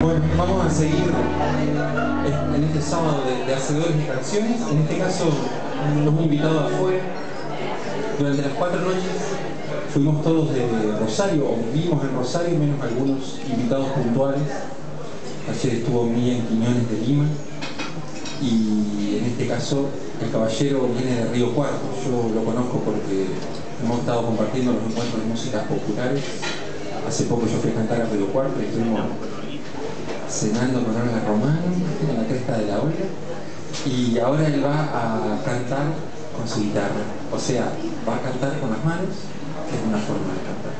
Bueno, vamos a seguir en este sábado de, hacedores de canciones. En este caso, nos hemos invitado afuera. Durante las cuatro noches fuimos todos de Rosario, o vivimos en Rosario, menos algunos invitados puntuales. Ayer estuvo Miriam Quiñones de Lima. Y en este caso, el caballero viene de Río Cuarto. Yo lo conozco porque hemos estado compartiendo los encuentros de músicas populares. Hace poco yo fui a cantar a Río Cuarto y estuvimos cenando con Ana Román en la cresta de la ola y ahora él va a cantar con su guitarra, o sea, va a cantar con las manos, que es una forma de cantar.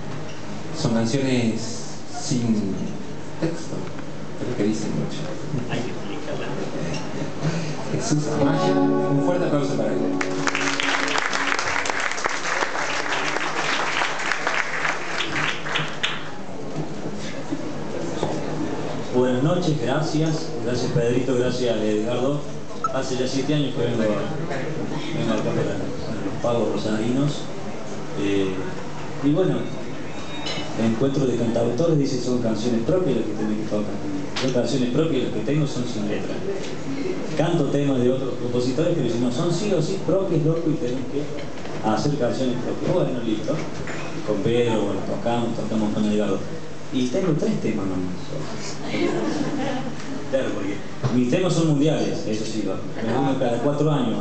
Son canciones sin texto, pero que dicen mucho. Jesús Amaya, un fuerte Buenas noches, gracias. Gracias Pedrito, gracias Edgardo. Hace ya siete años que vengo, vengo acá para los pagos rosarinos. Eh, y bueno, encuentro de cantautores dice son canciones propias las que tienen que tocar. Son canciones propias las que tengo son sin letra. Canto temas de otros compositores que dicen, no, son sí o sí propias, loco, y tenemos que hacer canciones propias. Bueno, listo. Con Pedro, bueno, tocamos, tocamos con Edgardo. Y tengo tres temas nomás. Claro, porque mis temas son mundiales, eso sí, uno cada cuatro años.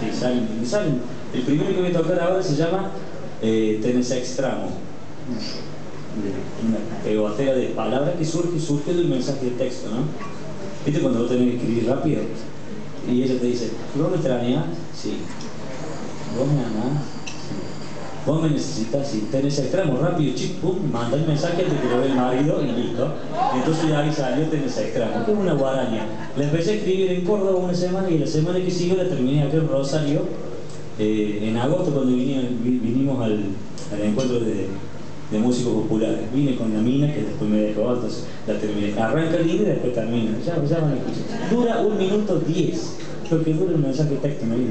Sí, salen, salen. El primero que voy a tocar ahora se llama eh, Tenés Extramo. Una pegotera de palabras que surge, surge del mensaje de texto, ¿no? ¿Viste cuando vos tenés que escribir rápido? Y ella te dice, ¿vos me extrañas? Sí. ¿Vos me amás? Vos me necesitas, si tenés extremo rápido, chip, pum, manda el mensaje de que lo ve el marido y listo. entonces ahí salió tenés extremo, que es una guaraña. La empecé a escribir en Córdoba una semana y la semana que siguió la terminé aquí en Rosario, eh, en agosto cuando vinimos al, encuentro de, músicos populares. Vine con la mina que después me dejó, entonces la terminé. Arranca el libro y después termina. Ya, ya van a escuchar. Dura un minuto diez, lo que dura un mensaje de texto, no hay